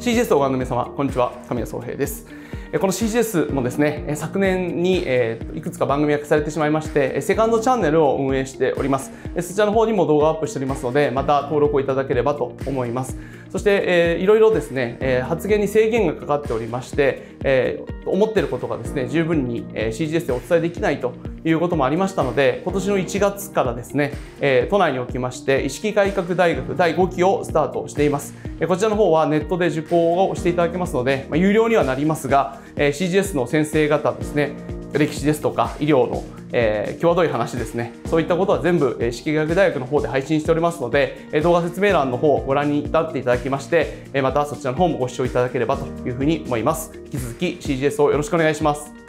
CGS をご覧の皆様、こんにちは。神谷総平です。この CGS もですね、昨年にいくつか番組がされてしまいまして、セカンドチャンネルを運営しております。そちらの方にも動画アップしておりますので、また登録をいただければと思います。そして、え、いろいろですね、え、発言に制限がかかっておりまして、えー、思っていることがですね、十分に CGS でお伝えできないということもありましたので、今年の1月からですね、えー、都内におきまして、意識改革大学第5期をスタートしています。こちらの方はネットで受講をしていただけますので、まあ、有料にはなりますが、えー CGS の先生方ですね、歴史ですとか医療の、えー、際どい話ですねそういったことは全部、えー、式学大学の方で配信しておりますので、えー、動画説明欄の方をご覧に至っていただきまして、えー、またそちらの方もご視聴いただければというふうに思います引き続き CGS をよろしくお願いします